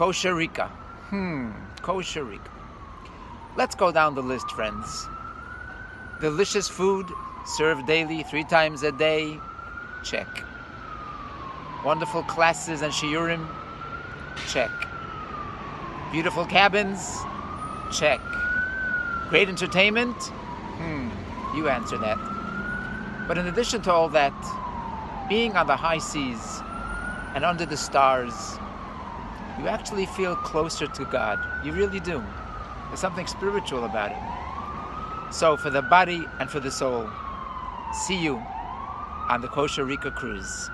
Costa Rica. Hmm, Costa Rica. Let's go down the list, friends. Delicious food served daily, three times a day. Check. Wonderful classes and shiurim. Check. Beautiful cabins. Check. Great entertainment. Hmm, you answer that. But in addition to all that, being on the high seas and under the stars, you actually feel closer to God. You really do. There's something spiritual about it. So, for the body and for the soul, see you on the Costa Rica cruise.